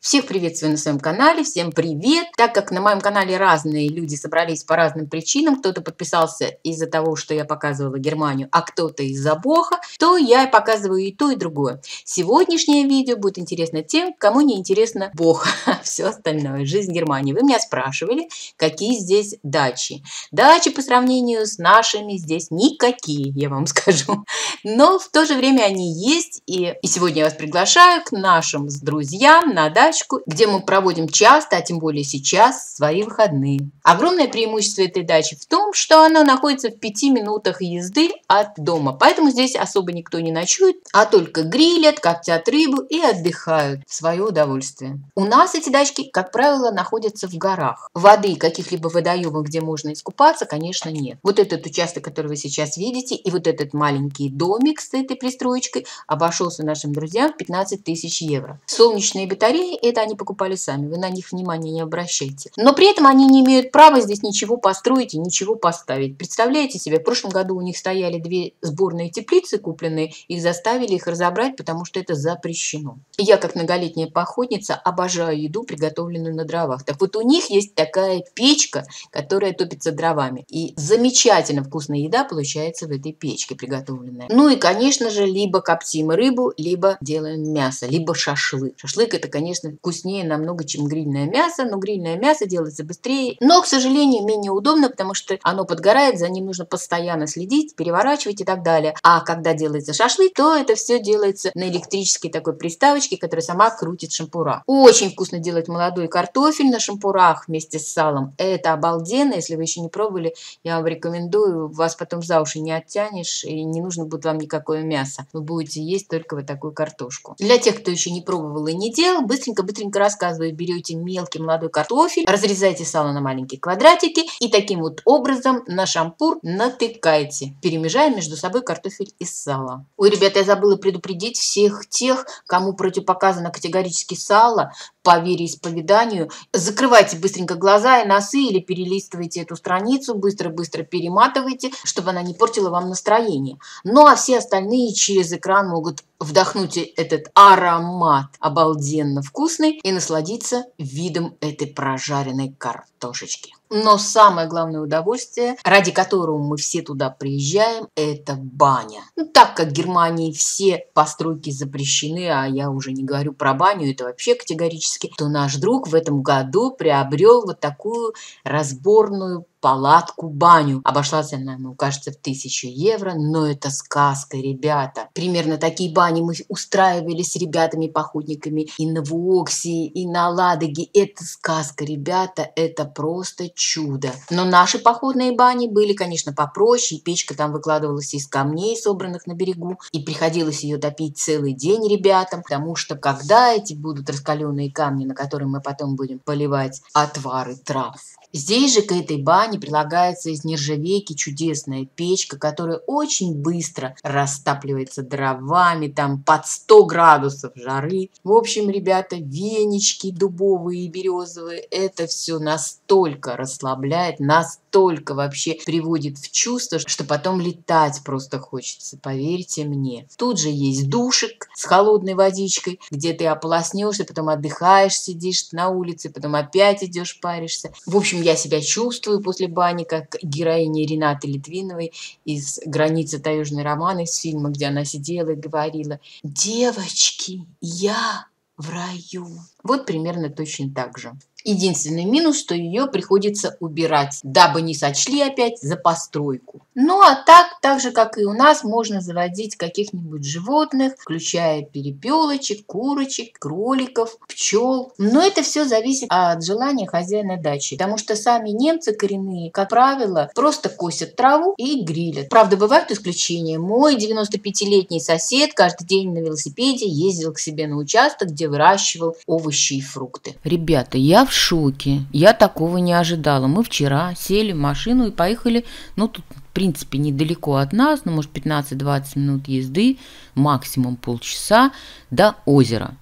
Всех приветствую на своем канале, всем привет! Так как на моем канале разные люди собрались по разным причинам, кто-то подписался из-за того, что я показывала Германию, а кто-то из-за Боха, то я показываю и то, и другое. Сегодняшнее видео будет интересно тем, кому не интересно Бог, а все остальное, жизнь Германии. Вы меня спрашивали, какие здесь дачи. Дачи по сравнению с нашими здесь никакие, я вам скажу. Но в то же время они есть, и, и сегодня я вас приглашаю к нашим друзьям на дачу дачку, где мы проводим часто, а тем более сейчас, свои выходные. Огромное преимущество этой дачи в том, что она находится в пяти минутах езды от дома, поэтому здесь особо никто не ночует, а только грилят, коптят рыбу и отдыхают в свое удовольствие. У нас эти дачки, как правило, находятся в горах. Воды каких-либо водоемов, где можно искупаться, конечно, нет. Вот этот участок, который вы сейчас видите, и вот этот маленький домик с этой пристроечкой обошелся нашим друзьям в 15 тысяч евро. Солнечные батареи это они покупали сами, вы на них внимания не обращайте. Но при этом они не имеют права здесь ничего построить и ничего поставить. Представляете себе, в прошлом году у них стояли две сборные теплицы купленные, их заставили их разобрать, потому что это запрещено. Я, как многолетняя походница, обожаю еду, приготовленную на дровах. Так вот, у них есть такая печка, которая топится дровами. И замечательно вкусная еда получается в этой печке приготовленная. Ну и, конечно же, либо коптим рыбу, либо делаем мясо, либо шашлык. Шашлык это, конечно, вкуснее намного, чем грильное мясо, но грильное мясо делается быстрее, но, к сожалению, менее удобно, потому что оно подгорает, за ним нужно постоянно следить, переворачивать и так далее. А когда делается шашлык, то это все делается на электрической такой приставочке, которая сама крутит шампура. Очень вкусно делать молодой картофель на шампурах вместе с салом. Это обалденно, если вы еще не пробовали, я вам рекомендую, вас потом за уши не оттянешь, и не нужно будет вам никакое мясо. Вы будете есть только вот такую картошку. Для тех, кто еще не пробовал и не делал, быстренько быстренько-быстренько рассказываю. Берете мелкий молодой картофель, разрезаете сало на маленькие квадратики и таким вот образом на шампур натыкаете, перемежая между собой картофель и сало. Ой, ребята, я забыла предупредить всех тех, кому противопоказано категорически сало, по вероисповеданию. Закрывайте быстренько глаза и носы или перелистывайте эту страницу, быстро-быстро перематывайте, чтобы она не портила вам настроение. Ну а все остальные через экран могут вдохнуть этот аромат обалденно вкусный и насладиться видом этой прожаренной картошечки. Но самое главное удовольствие, ради которого мы все туда приезжаем, это баня. Ну, так как в Германии все постройки запрещены, а я уже не говорю про баню, это вообще категорически, то наш друг в этом году приобрел вот такую разборную палатку, баню. Обошлась она, ну, кажется, в тысячу евро, но это сказка, ребята. Примерно такие бани мы устраивали с ребятами-походниками и на Вуоксе, и на Ладоге. Это сказка, ребята, это просто чудо. Но наши походные бани были, конечно, попроще, печка там выкладывалась из камней, собранных на берегу, и приходилось ее топить целый день ребятам, потому что когда эти будут раскаленные камни, на которые мы потом будем поливать отвары трав, Здесь же к этой бане прилагается из нержавейки чудесная печка, которая очень быстро растапливается дровами, там под 100 градусов жары. В общем, ребята, венички дубовые и березовые, это все настолько расслабляет, настолько вообще приводит в чувство, что потом летать просто хочется, поверьте мне. Тут же есть душик с холодной водичкой, где ты ополоснешься, потом отдыхаешь, сидишь на улице, потом опять идешь паришься. В общем, я себя чувствую после бани, как героиня Ренаты Литвиновой из «Границы таежной романа», из фильма, где она сидела и говорила «Девочки, я в раю». Вот примерно точно так же. Единственный минус, что ее приходится убирать, дабы не сочли опять за постройку. Ну а так, так же как и у нас, можно заводить каких-нибудь животных, включая перепелочек, курочек, кроликов, пчел. Но это все зависит от желания хозяина дачи, потому что сами немцы коренные, как правило, просто косят траву и грилят. Правда, бывают исключения. Мой 95-летний сосед каждый день на велосипеде ездил к себе на участок, где выращивал овощи и фрукты. Ребята, я в шоке. Я такого не ожидала. Мы вчера сели в машину и поехали, ну, тут, в принципе, недалеко от нас, ну, может, 15-20 минут езды, максимум полчаса, до озера.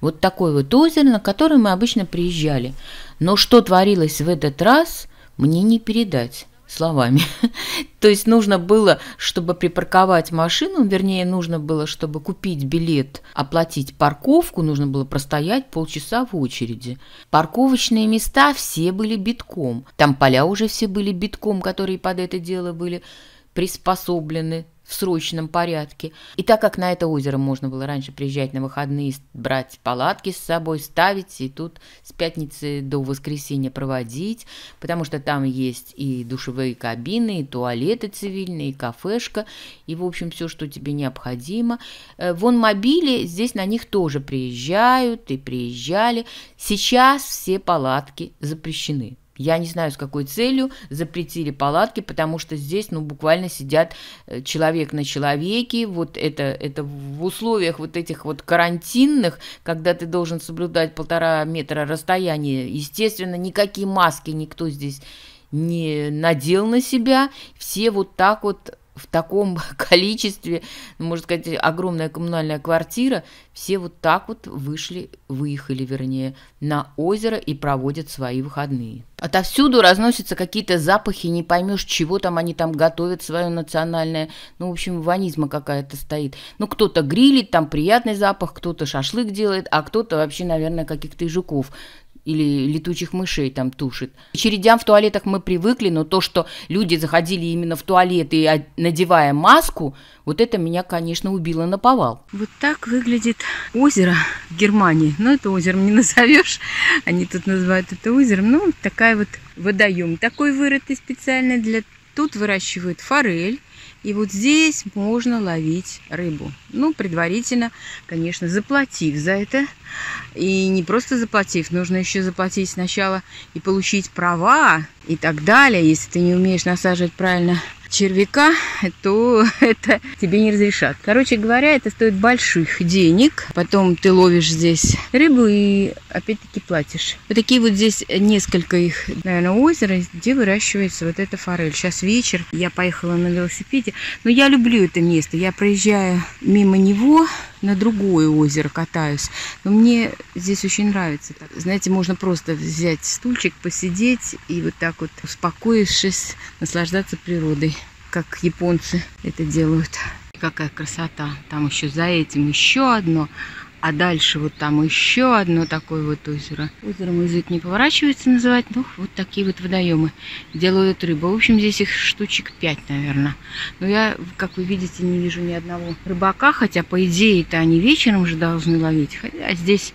Вот такое вот озеро, на которое мы обычно приезжали. Но что творилось в этот раз, мне не передать. Словами. То есть нужно было, чтобы припарковать машину, вернее, нужно было, чтобы купить билет, оплатить парковку, нужно было простоять полчаса в очереди. Парковочные места все были битком. Там поля уже все были битком, которые под это дело были приспособлены в срочном порядке. И так как на это озеро можно было раньше приезжать на выходные, брать палатки с собой, ставить, и тут с пятницы до воскресенья проводить, потому что там есть и душевые кабины, и туалеты цивильные, и кафешка, и, в общем, все, что тебе необходимо. Э, вон мобили, здесь на них тоже приезжают и приезжали. Сейчас все палатки запрещены. Я не знаю, с какой целью запретили палатки, потому что здесь, ну, буквально сидят э, человек на человеке. Вот это, это в условиях вот этих вот карантинных, когда ты должен соблюдать полтора метра расстояния. Естественно, никакие маски никто здесь не надел на себя. Все вот так вот в таком количестве, ну, можно сказать, огромная коммунальная квартира, все вот так вот вышли, выехали, вернее, на озеро и проводят свои выходные. Отовсюду разносятся какие-то запахи, не поймешь, чего там они там готовят, свое национальное, ну, в общем, ванизма какая-то стоит. Ну, кто-то грилит, там приятный запах, кто-то шашлык делает, а кто-то вообще, наверное, каких-то жуков или летучих мышей там тушит. Очередям в туалетах мы привыкли, но то, что люди заходили именно в туалет и надевая маску, вот это меня, конечно, убило на повал. Вот так выглядит озеро в Германии. Но это озером не назовешь. Они тут называют это озером. Ну, такая вот водоем. Такой вырытый специально для... Тут выращивают форель. И вот здесь можно ловить рыбу. Ну, предварительно, конечно, заплатив за это. И не просто заплатив, нужно еще заплатить сначала и получить права и так далее. Если ты не умеешь насаживать правильно червяка, то это тебе не разрешат. Короче говоря, это стоит больших денег. Потом ты ловишь здесь рыбу и опять-таки платишь. Вот такие вот здесь несколько их, наверное, озера, где выращивается вот эта форель. Сейчас вечер, я поехала на велосипеде. Но я люблю это место. Я проезжаю мимо него на другое озеро катаюсь. Но мне здесь очень нравится. Знаете, можно просто взять стульчик, посидеть и вот так вот, успокоившись, наслаждаться природой как японцы это делают. Какая красота. Там еще за этим еще одно. А дальше вот там еще одно такое вот озеро. Озером язык не поворачивается называть. Ну, вот такие вот водоемы делают рыбу. В общем, здесь их штучек 5, наверное. Но я, как вы видите, не вижу ни одного рыбака. Хотя, по идее-то, они вечером же должны ловить. Хотя здесь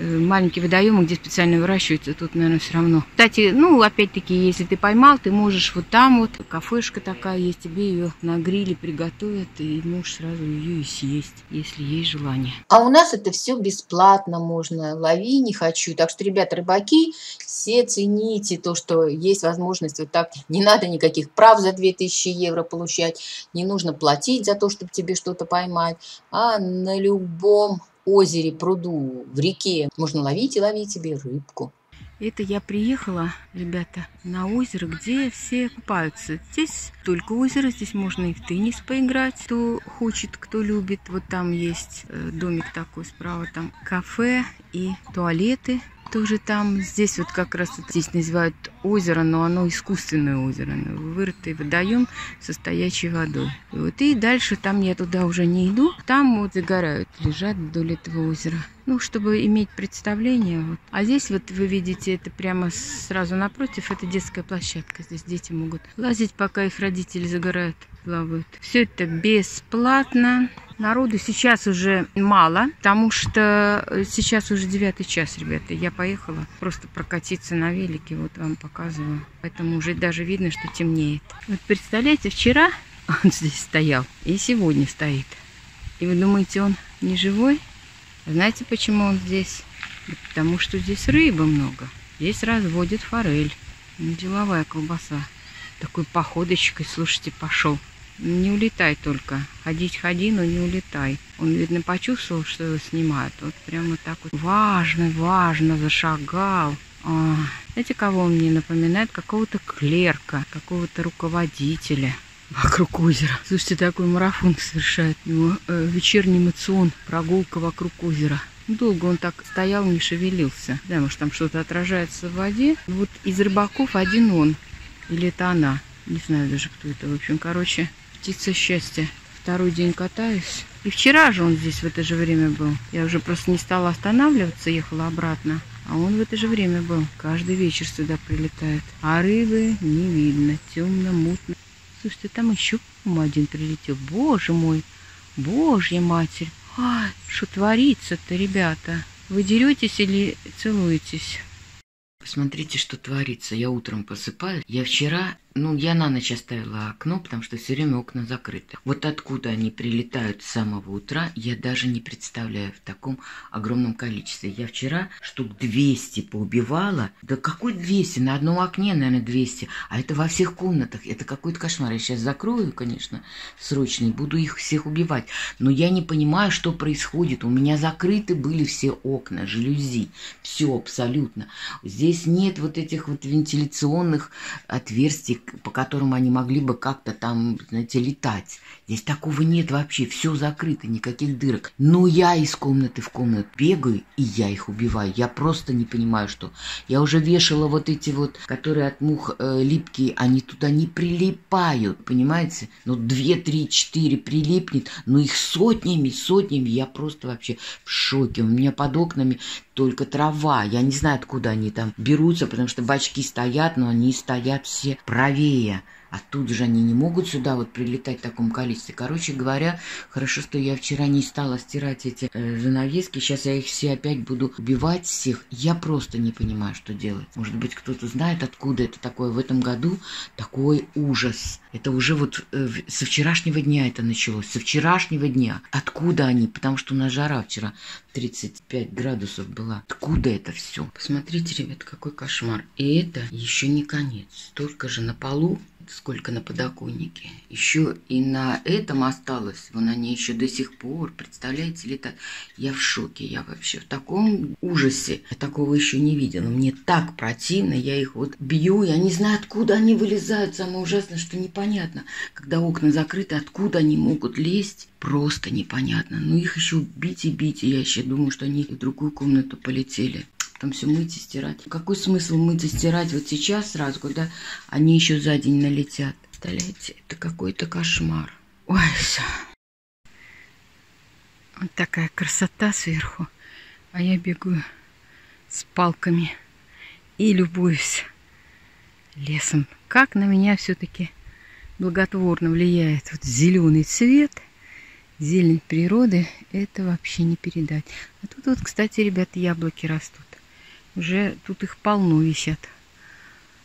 маленькие водоемы, где специально выращиваются, тут, наверное, все равно. Кстати, ну, опять-таки, если ты поймал, ты можешь вот там вот, кафешка такая есть, тебе ее на гриле приготовят, и можешь сразу ее и съесть, если есть желание. А у нас это все бесплатно можно, лови не хочу. Так что, ребята, рыбаки, все цените то, что есть возможность вот так, не надо никаких прав за 2000 евро получать, не нужно платить за то, чтобы тебе что-то поймать, а на любом озере, пруду, в реке можно ловить и ловить себе рыбку. Это я приехала, ребята, на озеро, где все купаются. Здесь только озеро, здесь можно и в теннис поиграть, кто хочет, кто любит. Вот там есть э, домик такой справа, там кафе и туалеты тоже там. Здесь вот как раз здесь называют озеро, но оно искусственное озеро, вырытый водоем со стоячей водой. И вот и дальше там я туда уже не иду, там вот загорают, лежат вдоль этого озера. Ну, чтобы иметь представление. Вот. А здесь вот вы видите, это прямо сразу напротив, это детская площадка. Здесь дети могут лазить, пока их родители загорают, плавают. Все это бесплатно. Народу сейчас уже мало, потому что сейчас уже девятый час, ребята. Я поехала просто прокатиться на велике, вот вам показываю. Поэтому уже даже видно, что темнеет. Вот представляете, вчера он здесь стоял и сегодня стоит. И вы думаете, он не живой? Знаете, почему он здесь? Потому что здесь рыбы много. Здесь разводят форель. Деловая колбаса. Такой походочкой, слушайте, пошел. Не улетай только. Ходить ходи, но не улетай. Он, видно, почувствовал, что его снимают. Вот прямо так вот важно, важно зашагал. А, знаете, кого он мне напоминает? Какого-то клерка, какого-то руководителя вокруг озера. Слушайте, такой марафон совершает. Его э, вечерний мацион, прогулка вокруг озера. Долго он так стоял, не шевелился. Да, может, там что-то отражается в воде. Вот из рыбаков один он. Или это она. Не знаю даже, кто это. В общем, короче, птица счастья. Второй день катаюсь. И вчера же он здесь в это же время был. Я уже просто не стала останавливаться, ехала обратно. А он в это же время был. Каждый вечер сюда прилетает. А рыбы не видно. Темно, мутно. Слушайте, там еще один прилетел. Боже мой. Божья матерь. Ай, что творится-то, ребята? Вы деретесь или целуетесь? Посмотрите, что творится. Я утром посыпаю. Я вчера ну, я на ночь оставила окно, потому что все время окна закрыты. Вот откуда они прилетают с самого утра, я даже не представляю в таком огромном количестве. Я вчера штук 200 поубивала. Да какой 200? На одном окне, наверное, 200. А это во всех комнатах. Это какой-то кошмар. Я сейчас закрою, конечно, срочно, и буду их всех убивать. Но я не понимаю, что происходит. У меня закрыты были все окна, жалюзи. Все абсолютно. Здесь нет вот этих вот вентиляционных отверстий, по которым они могли бы как-то там, знаете, летать. Здесь такого нет вообще, все закрыто, никаких дырок. Но я из комнаты в комнату бегаю, и я их убиваю. Я просто не понимаю, что. Я уже вешала вот эти вот, которые от мух э, липкие, они туда не прилипают, понимаете? Ну, две, три, четыре прилипнет, но их сотнями, сотнями, я просто вообще в шоке. У меня под окнами только трава. Я не знаю, откуда они там берутся, потому что бачки стоят, но они стоят все правее. А тут же они не могут сюда вот прилетать в таком количестве. Короче говоря, хорошо, что я вчера не стала стирать эти э, занавески. Сейчас я их все опять буду убивать всех. Я просто не понимаю, что делать. Может быть, кто-то знает, откуда это такое в этом году. Такой ужас. Это уже вот э, со вчерашнего дня это началось. Со вчерашнего дня. Откуда они? Потому что у нас жара вчера 35 градусов была. Откуда это все? Посмотрите, ребят, какой кошмар. И это еще не конец. Столько же на полу сколько на подоконнике. Еще и на этом осталось. Вон они еще до сих пор, представляете, летают. Я в шоке, я вообще в таком ужасе. Я такого еще не видела. Мне так противно, я их вот бью, я не знаю, откуда они вылезают. Самое ужасное, что непонятно. Когда окна закрыты, откуда они могут лезть, просто непонятно. Ну их еще бить и бить. Я еще думаю, что они в другую комнату полетели там все мыть и стирать. Какой смысл мыть и стирать вот сейчас сразу, когда они еще за день налетят? Представляете, это какой-то кошмар. Ой, все. Вот такая красота сверху. А я бегу с палками и любуюсь лесом. Как на меня все-таки благотворно влияет вот зеленый цвет, зелень природы, это вообще не передать. А тут вот, кстати, ребята, яблоки растут. Уже тут их полно висят.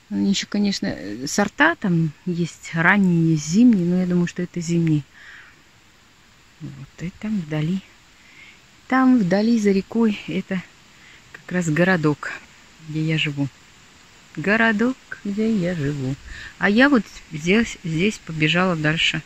Еще, конечно, сорта там есть ранние, есть зимние, но я думаю, что это зимние. Вот и там вдали. Там вдали за рекой это как раз городок, где я живу. Городок, где я живу. А я вот здесь, здесь побежала дальше